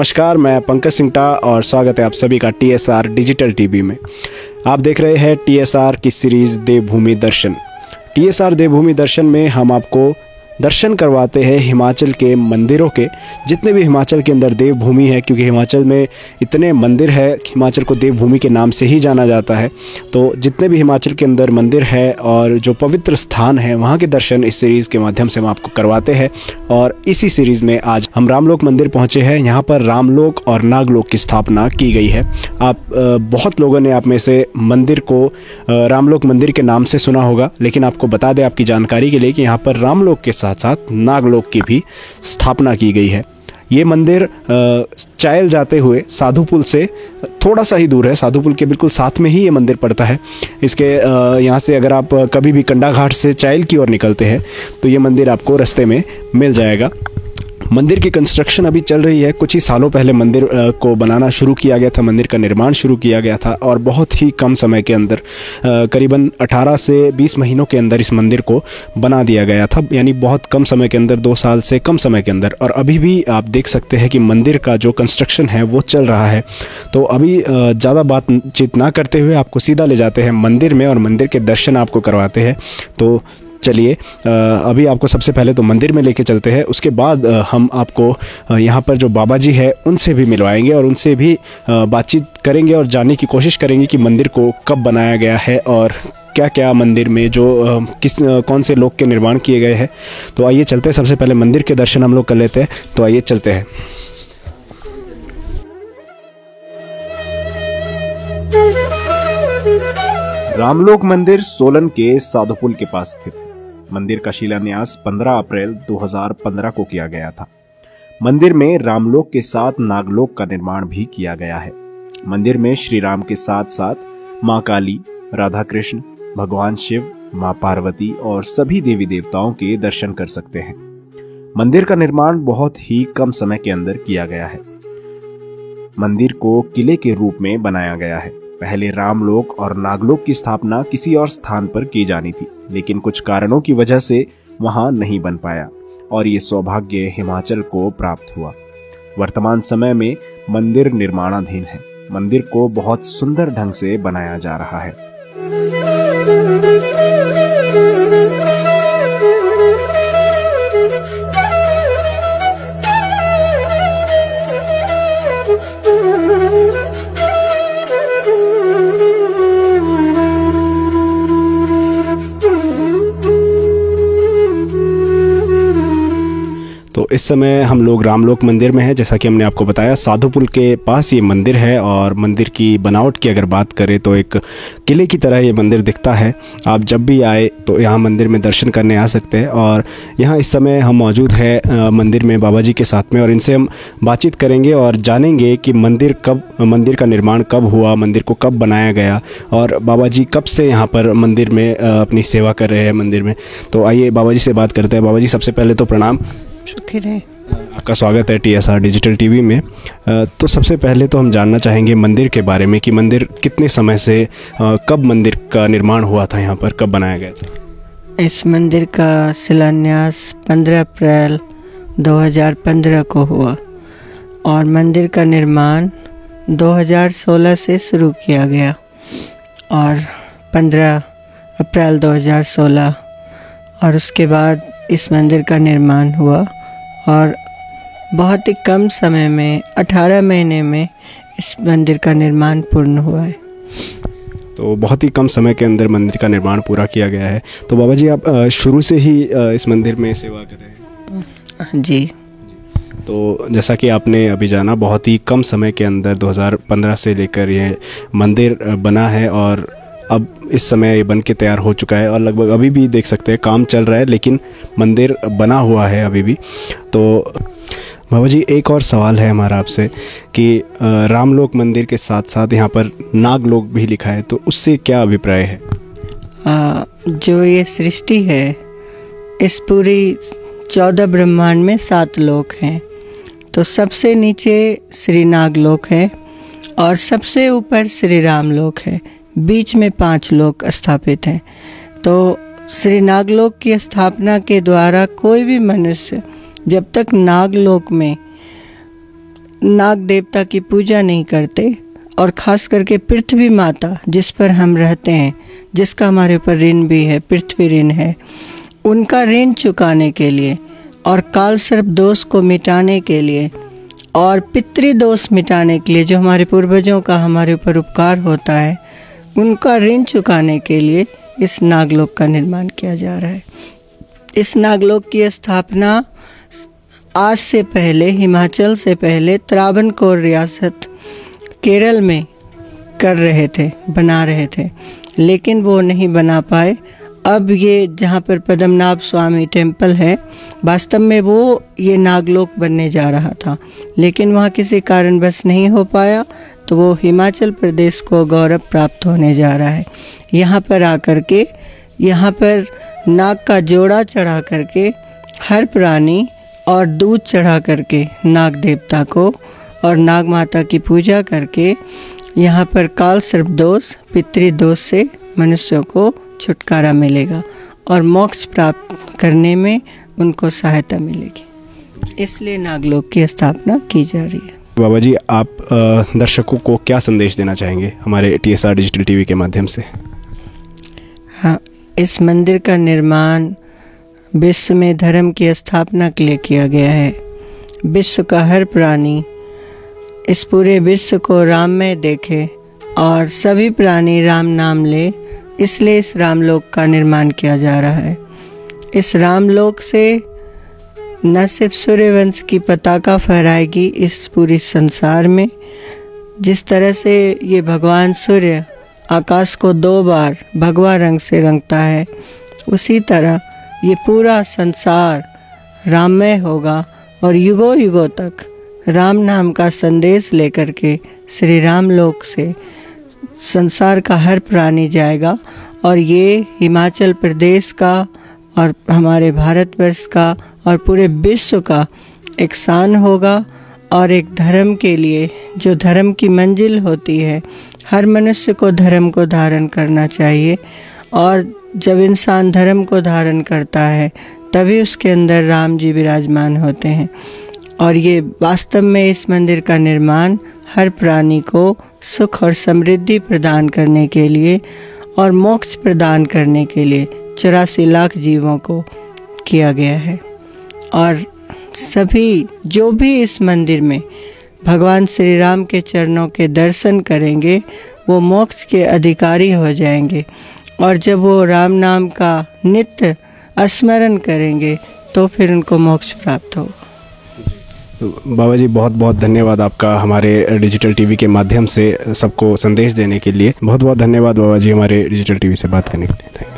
नमस्कार, मैं पंकज सिंगटा और स्वागत है आप सभी का T S R digital TV में। आप देख रहे हैं टी एस आर की series Devbhoomi Darshan. T S R Devbhoomi Darshan में हम आपको दर्शन करवाते हैं हिमाचल के मंदिरों के। जितने भी हिमाचल के अंदर देवभूमि है, क्योंकि हिमाचल में इतने मंदिर है हिमाचल को देवभूमि के नाम से ही जाना जाता है। तो जितने भी हिमाचल के अंदर मंदिर है और जो पवित्र स्थान है, वहाँ के दर्शन इस सीरीज़ के माध्यम से हम आपको करवाते हैं। और इसी सीरीज़ में आज हम रामलोक मंदिर पहुँचे हैं। यहाँ पर रामलोक और नागलोक की स्थापना की गई है। आप बहुत लोगों ने आप में से मंदिर को रामलोक मंदिर के नाम से सुना होगा, लेकिन आपको बता दें आपकी जानकारी के लिए कि यहाँ पर रामलोक के साथ साथ साथ नागलोक की भी स्थापना की गई है। ये मंदिर चायल जाते हुए साधुपुल से थोड़ा सा ही दूर है। साधुपुल के बिल्कुल साथ में ही ये मंदिर पड़ता है। इसके यहाँ से अगर आप कभी भी कंडा घाट से चायल की ओर निकलते हैं तो ये मंदिर आपको रास्ते में मिल जाएगा। मंदिर की कंस्ट्रक्शन अभी चल रही है। कुछ ही सालों पहले मंदिर को बनाना शुरू किया गया था। मंदिर का निर्माण शुरू किया गया था और बहुत ही कम समय के अंदर करीबन 18 से 20 महीनों के अंदर इस मंदिर को बना दिया गया था। यानी बहुत कम समय के अंदर, दो साल से कम समय के अंदर। और अभी भी आप देख सकते हैं कि मंदिर का जो कंस्ट्रक्शन है, वो चल रहा है। तो अभी ज़्यादा बातचीत ना करते हुए आपको सीधा ले जाते हैं मंदिर में और मंदिर के दर्शन आपको करवाते हैं। तो चलिए अभी आपको सबसे पहले तो मंदिर में लेके चलते हैं, उसके बाद हम आपको यहाँ पर जो बाबा जी है, उनसे भी मिलवाएँगे और उनसे भी बातचीत करेंगे और जानने की कोशिश करेंगे कि मंदिर को कब बनाया गया है और क्या क्या मंदिर में जो किस कौन से लोग के निर्माण किए गए हैं। तो आइए चलते हैं, सबसे पहले मंदिर के दर्शन हम लोग कर लेते हैं तो आइए चलते हैं। रामलोक मंदिर सोलन के साधुपुल के पास स्थित है। मंदिर का शिलान्यास 15 अप्रैल 2015 को किया गया था। मंदिर में रामलोक के साथ नागलोक का निर्माण भी किया गया है। मंदिर में श्री राम के साथ साथ माँ काली राधा कृष्ण भगवान शिव, माँ पार्वती और सभी देवी देवताओं के दर्शन कर सकते हैं। मंदिर का निर्माण बहुत ही कम समय के अंदर किया गया है। मंदिर को किले के रूप में बनाया गया है। पहले रामलोक और नागलोक की स्थापना किसी और स्थान पर की जानी थी, लेकिन कुछ कारणों की वजह से वहाँ नहीं बन पाया, और ये सौभाग्य हिमाचल को प्राप्त हुआ। वर्तमान समय में मंदिर निर्माणाधीन है। मंदिर को बहुत सुंदर ढंग से बनाया जा रहा है। इस समय हम लोग रामलोक मंदिर में हैं। जैसा कि हमने आपको बताया, साधुपुल के पास ये मंदिर है और मंदिर की बनावट की अगर बात करें तो एक किले की तरह ये मंदिर दिखता है। आप जब भी आए तो यहाँ मंदिर में दर्शन करने आ सकते हैं और यहाँ इस समय हम मौजूद है मंदिर में बाबा जी के साथ में और इनसे हम बातचीत करेंगे और जानेंगे कि मंदिर कब, मंदिर का निर्माण कब हुआ, मंदिर को कब बनाया गया और बाबा जी कब से यहाँ पर मंदिर में अपनी सेवा कर रहे हैं मंदिर में। तो आइए बाबा जी से बात करते हैं। बाबा जी, सबसे पहले तो प्रणाम। शुक्र है आपका स्वागत है टीएसआर डिजिटल टीवी में। तो सबसे पहले तो हम जानना चाहेंगे मंदिर के बारे में कि मंदिर कितने समय से कब मंदिर का निर्माण हुआ था यहाँ पर कब बनाया गया था? इस मंदिर का शिलान्यास 15 अप्रैल 2015 को हुआ और मंदिर का निर्माण 2016 से शुरू किया गया और 15 अप्रैल 2016 और उसके बाद इस मंदिर का निर्माण हुआ और बहुत ही कम समय में 18 महीने में इस मंदिर का निर्माण पूर्ण हुआ है। तो बहुत ही कम समय के अंदर मंदिर का निर्माण पूरा किया गया है। तो बाबा जी आप शुरू से ही इस मंदिर में सेवा कर रहे हैं। जी। तो जैसा कि आपने अभी जाना बहुत ही कम समय के अंदर 2015 से लेकर ये मंदिर बना है और अब इस समय ये बन के तैयार हो चुका है और लगभग अभी भी देख सकते हैं काम चल रहा है लेकिन मंदिर बना हुआ है अभी भी। तो बाबा जी एक और सवाल है हमारा आपसे कि रामलोक मंदिर के साथ साथ यहाँ पर नागलोक भी लिखा है तो उससे क्या अभिप्राय है? आ, जो ये सृष्टि है इस पूरी चौदह ब्रह्मांड में सात लोक हैं। तो सबसे नीचे श्री नागलोक है और सबसे ऊपर श्री रामलोक है। बीच में पाँच लोक स्थापित हैं। तो श्री नागलोक की स्थापना के द्वारा कोई भी मनुष्य जब तक नागलोक में नाग देवता की पूजा नहीं करते और ख़ास करके पृथ्वी माता जिस पर हम रहते हैं, जिसका हमारे ऊपर ऋण भी है, पृथ्वी ऋण है, उनका ऋण चुकाने के लिए और काल सर्प दोष को मिटाने के लिए और पितृदोष मिटाने के लिए जो हमारे पूर्वजों का हमारे ऊपर उपकार होता है उनका ऋण चुकाने के लिए इस नागलोक का निर्माण किया जा रहा है। इस नागलोक की स्थापना आज से पहले, हिमाचल से पहले त्रावणकोर रियासत, केरल में कर रहे थे, बना रहे थे। लेकिन वो नहीं बना पाए। अब ये जहाँ पर पद्मनाभ स्वामी टेंपल है, वास्तव में वो ये नागलोक बनने जा रहा था। लेकिन वहाँ किसी कारण बस नहीं हो पाया तो वो हिमाचल प्रदेश को गौरव प्राप्त होने जा रहा है। यहाँ पर आकर के, यहाँ पर नाग का जोड़ा चढ़ा करके, हर प्राणी और दूध चढ़ा करके नाग देवता को और नाग माता की पूजा करके, यहाँ पर काल सर्प दोष पितृदोष से मनुष्यों को छुटकारा मिलेगा और मोक्ष प्राप्त करने में उनको सहायता मिलेगी। इसलिए नागलोक की स्थापना की जा रही है। बाबा जी आप दर्शकों को क्या संदेश देना चाहेंगे हमारे T S R digital TV के माध्यम से? हाँ इस मंदिर का निर्माण विश्व में धर्म की स्थापना के लिए किया गया है। विश्व का हर प्राणी इस पूरे विश्व को राम में देखे और सभी प्राणी राम नाम ले इसलिए इस रामलोक का निर्माण किया जा रहा है। इस रामलोक से न सिर्फ़ सूर्यवंश की पताका फहराएगी इस पूरे संसार में, जिस तरह से ये भगवान सूर्य आकाश को दो बार भगवा रंग से रंगता है, उसी तरह ये पूरा संसार राममय होगा और युगों युगों तक राम नाम का संदेश लेकर के श्री राम लोक से संसार का हर प्राणी जाएगा और ये हिमाचल प्रदेश का और हमारे भारतवर्ष का और पूरे विश्व का एक शान होगा और एक धर्म के लिए जो धर्म की मंजिल होती है, हर मनुष्य को धर्म को धारण करना चाहिए। और जब इंसान धर्म को धारण करता है, तभी उसके अंदर राम जी विराजमान होते हैं। और ये वास्तव में इस मंदिर का निर्माण हर प्राणी को सुख और समृद्धि प्रदान करने के लिए और मोक्ष प्रदान करने के लिए चौरासी लाख जीवों को किया गया है। और सभी जो भी इस मंदिर में भगवान श्री राम के चरणों के दर्शन करेंगे, वो मोक्ष के अधिकारी हो जाएँगे। और जब वो राम नाम का नित्य स्मरण करेंगे तो फिर उनको मोक्ष प्राप्त होगा। बाबा जी, बहुत बहुत धन्यवाद आपका हमारे डिजिटल टीवी के माध्यम से सबको संदेश देने के लिए। बहुत बहुत धन्यवाद बाबा जी हमारे डिजिटल टीवी से बात करने के लिए। थैंक